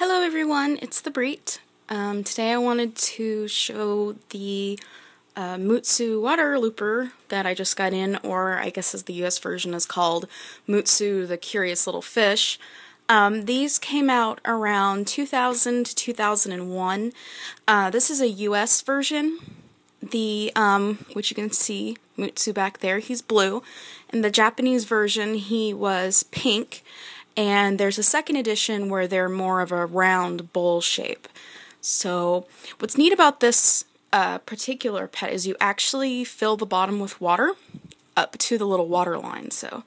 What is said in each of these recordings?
Hello everyone, it's the Breet. Um, today I wanted to show the uh, Mutsu water looper that I just got in, or I guess as the US version is called, Mutsu the Curious Little Fish. Um, these came out around 2000 to 2001. Uh, this is a US version, the um, which you can see Mutsu back there, he's blue. In the Japanese version, he was pink and there's a second edition where they're more of a round bowl shape. So what's neat about this uh, particular pet is you actually fill the bottom with water up to the little water line. So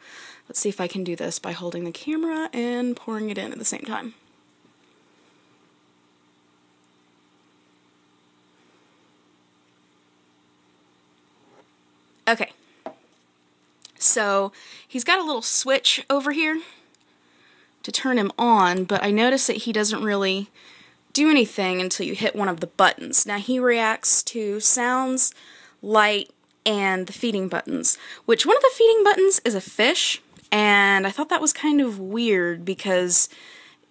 let's see if I can do this by holding the camera and pouring it in at the same time. Okay, so he's got a little switch over here to turn him on, but I notice that he doesn't really do anything until you hit one of the buttons. Now he reacts to sounds, light, and the feeding buttons, which one of the feeding buttons is a fish, and I thought that was kind of weird because,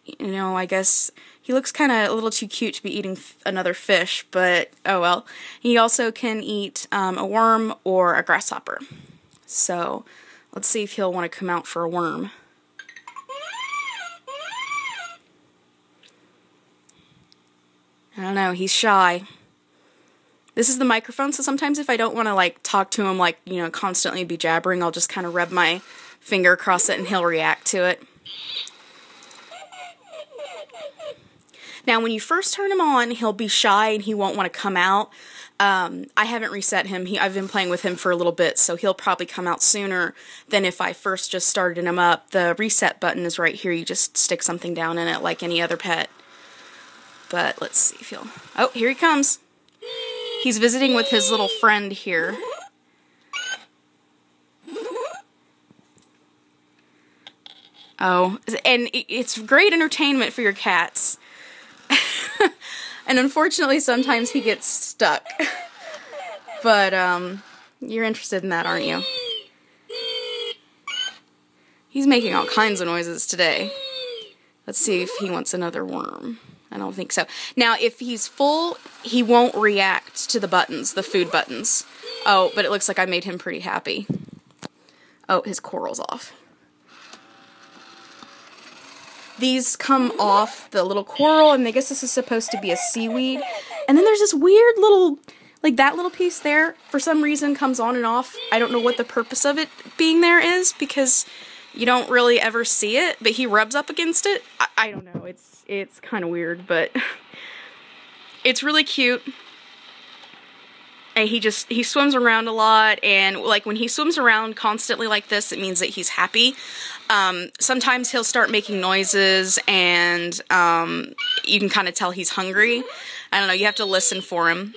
you know, I guess he looks kind of a little too cute to be eating another fish, but oh well. He also can eat um, a worm or a grasshopper. So let's see if he'll want to come out for a worm. I don't know, he's shy. This is the microphone, so sometimes if I don't want to like talk to him like, you know, constantly be jabbering, I'll just kind of rub my finger across it and he'll react to it. Now, when you first turn him on, he'll be shy and he won't want to come out. Um, I haven't reset him. He, I've been playing with him for a little bit, so he'll probably come out sooner than if I first just started him up. The reset button is right here. You just stick something down in it like any other pet. But let's see if he'll... Oh, here he comes. He's visiting with his little friend here. Oh, and it's great entertainment for your cats. and unfortunately, sometimes he gets stuck. but, um, you're interested in that, aren't you? He's making all kinds of noises today. Let's see if he wants another worm. I don't think so. Now, if he's full, he won't react to the buttons, the food buttons. Oh, but it looks like I made him pretty happy. Oh, his coral's off. These come off the little coral, and I guess this is supposed to be a seaweed. And then there's this weird little, like that little piece there, for some reason comes on and off. I don't know what the purpose of it being there is, because you don't really ever see it, but he rubs up against it. I, I don't know. It's it's kind of weird, but it's really cute. And he just he swims around a lot, and like when he swims around constantly like this, it means that he's happy. Um, sometimes he'll start making noises, and um, you can kind of tell he's hungry. I don't know. You have to listen for him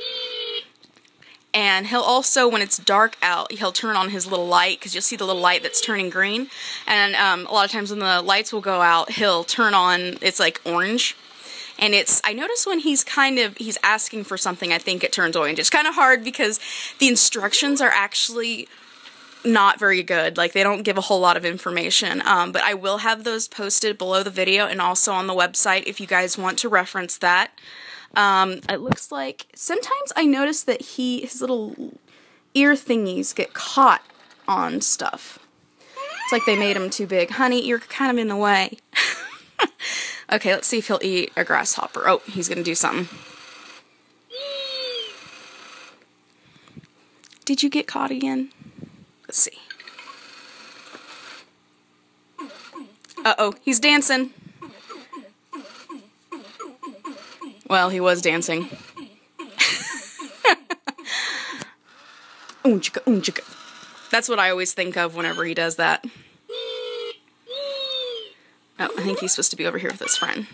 and he'll also when it's dark out he'll turn on his little light because you'll see the little light that's turning green. And um, a lot of times when the lights will go out he'll turn on it's like orange. And it's i notice when he's kind of he's asking for something i think it turns orange. It's kind of hard because the instructions are actually not very good. Like they don't give a whole lot of information. Um, but i will have those posted below the video and also on the website if you guys want to reference that um, it looks like sometimes I notice that he his little ear thingies get caught on stuff. It's like they made him too big. Honey, you're kind of in the way. okay, let's see if he'll eat a grasshopper. Oh, he's gonna do something. Did you get caught again? Let's see. Uh-oh, he's dancing. Well, he was dancing. Unchika, unchika. That's what I always think of whenever he does that. Oh, I think he's supposed to be over here with his friend.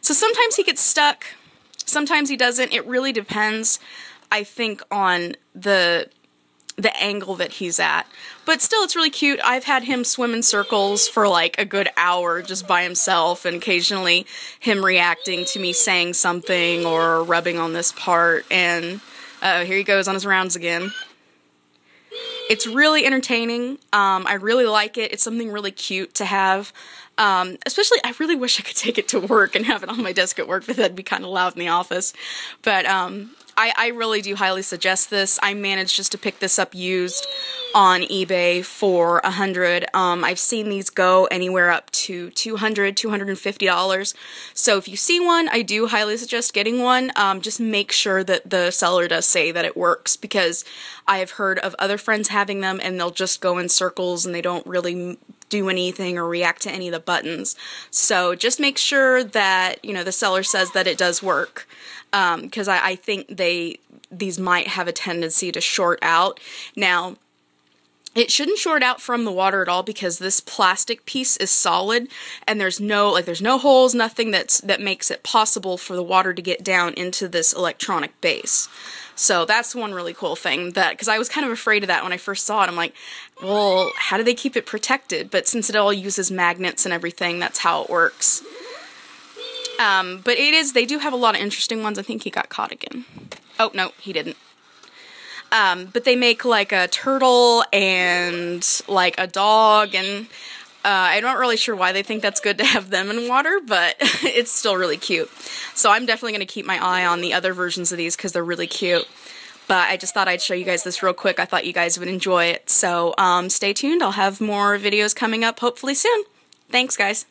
So sometimes he gets stuck, sometimes he doesn't. It really depends, I think, on the the angle that he's at. But still, it's really cute. I've had him swim in circles for like a good hour just by himself, and occasionally him reacting to me saying something or rubbing on this part. And uh, here he goes on his rounds again. It's really entertaining. Um, I really like it. It's something really cute to have. Um, especially, I really wish I could take it to work and have it on my desk at work, but that'd be kind of loud in the office. But um, I, I really do highly suggest this. I managed just to pick this up used on eBay for a hundred. Um, I've seen these go anywhere up to 200 $250. So if you see one, I do highly suggest getting one. Um, just make sure that the seller does say that it works because I have heard of other friends having them and they'll just go in circles and they don't really do anything or react to any of the buttons. So just make sure that, you know, the seller says that it does work because um, I, I think they these might have a tendency to short out. Now, it shouldn't short out from the water at all because this plastic piece is solid and there's no like there's no holes nothing that's that makes it possible for the water to get down into this electronic base. So that's one really cool thing that because i was kind of afraid of that when i first saw it. I'm like well how do they keep it protected? But since it all uses magnets and everything that's how it works. Um, but it is they do have a lot of interesting ones. I think he got caught again. Oh no he didn't um, but they make like a turtle and like a dog, and uh, I'm not really sure why they think that's good to have them in water, but it's still really cute. So I'm definitely going to keep my eye on the other versions of these because they're really cute. But I just thought I'd show you guys this real quick. I thought you guys would enjoy it. So um, stay tuned. I'll have more videos coming up hopefully soon. Thanks, guys.